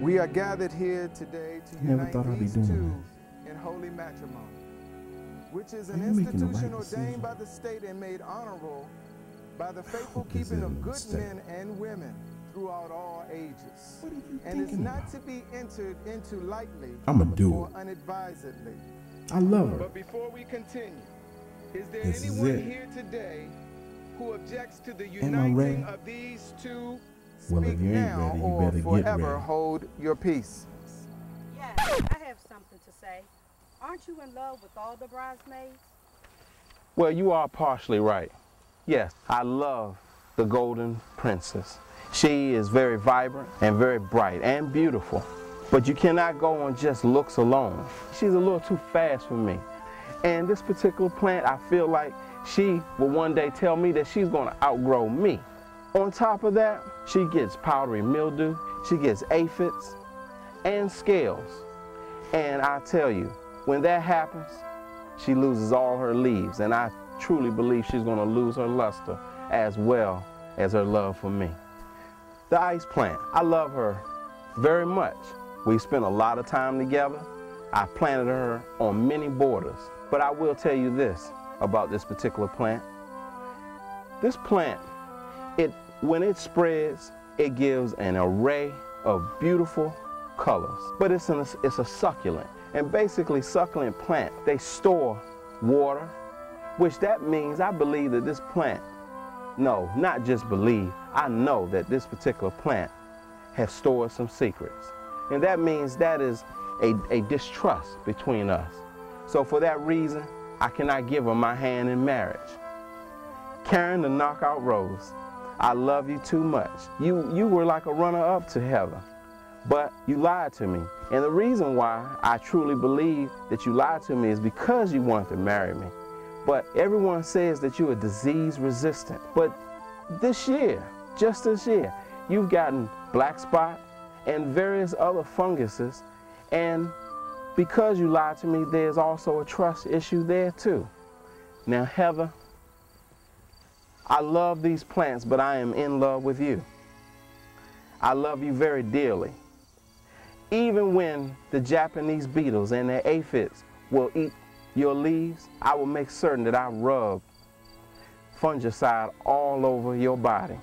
We are gathered here today to Never unite thought I'd be these doing two in holy matrimony, which is an Are you making the institution right ordained by the state and made honorable by the faithful keeping of good mistake. men and women throughout all ages. What are you And it's not about? to be entered into lightly I'ma do or it. unadvisedly. I love her. But before we continue, is there This is anyone it. here today who objects to the uniting of these two? Well, if Speak you ain't now ready, you or better get forever ready. hold your peace. Yes, I have something to say. Aren't you in love with all the bridesmaids? Well, you are partially right. Yes, I love the Golden Princess. She is very vibrant and very bright and beautiful. But you cannot go on just looks alone. She's a little too fast for me. And this particular plant, I feel like she will one day tell me that she's going to outgrow me. On top of that, she gets powdery mildew, she gets aphids and scales. And I tell you, when that happens, she loses all her leaves, and I truly believe she's going to lose her luster as well as her love for me. The ice plant, I love her very much. We spent a lot of time together. I planted her on many borders, but I will tell you this about this particular plant. This plant, when it spreads, it gives an array of beautiful colors. But it's, an, it's a succulent. And basically succulent plant, they store water, which that means I believe that this plant, no, not just believe, I know that this particular plant has stored some secrets. And that means that is a, a distrust between us. So for that reason, I cannot give her my hand in marriage. Karen the Knockout Rose, I love you too much. You, you were like a runner-up to heaven, but you lied to me. And the reason why I truly believe that you lied to me is because you wanted to marry me. But everyone says that you are disease resistant. But this year, just this year, you've gotten black spot and various other funguses. And because you lied to me, there's also a trust issue there too. Now, Heather, I love these plants, but I am in love with you. I love you very dearly. Even when the Japanese beetles and their aphids will eat your leaves, I will make certain that I rub fungicide all over your body.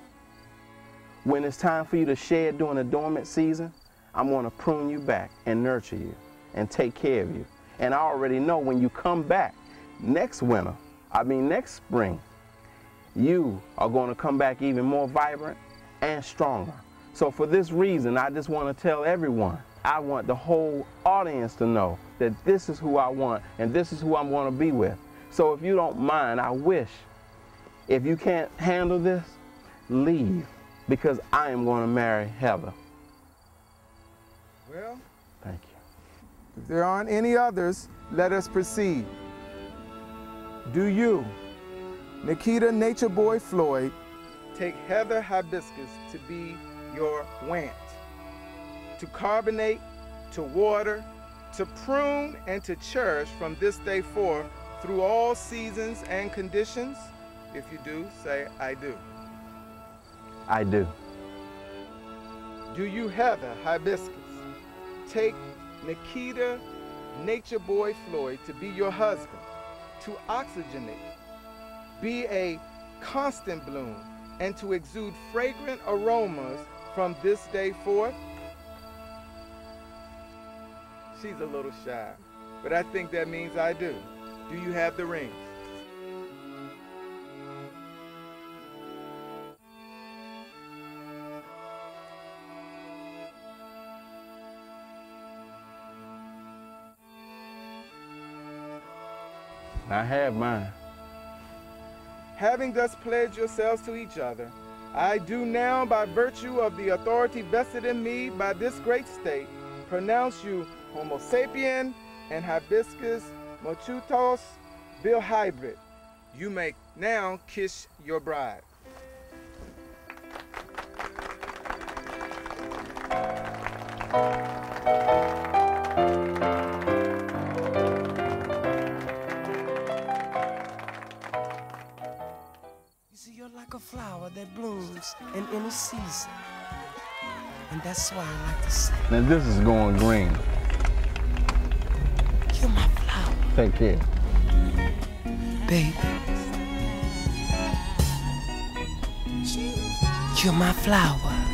When it's time for you to shed during the dormant season, I'm going to prune you back and nurture you and take care of you. And I already know when you come back next winter, I mean next spring, you are going to come back even more vibrant and stronger. So for this reason, I just want to tell everyone, I want the whole audience to know that this is who I want and this is who I'm going to be with. So if you don't mind, I wish, if you can't handle this, leave because I am going to marry Heather. Well, Thank you. if there aren't any others, let us proceed. Do you, Nikita Nature Boy Floyd, take Heather Hibiscus to be your want, to carbonate, to water, to prune, and to cherish from this day forth through all seasons and conditions? If you do, say, I do. I do. Do you, Heather Hibiscus, take Nikita Nature Boy Floyd to be your husband, to oxygenate, be a constant bloom, and to exude fragrant aromas from this day forth? She's a little shy, but I think that means I do. Do you have the rings? I have mine. Having thus pledged yourselves to each other, I do now, by virtue of the authority vested in me by this great state, pronounce you Homo sapien and Hibiscus moscheutos bil hybrid. You may now kiss your bride. Flower that blooms in any season. And that's why I like to say, Now this is going green. you're my flower, Take care. baby. You're my flower.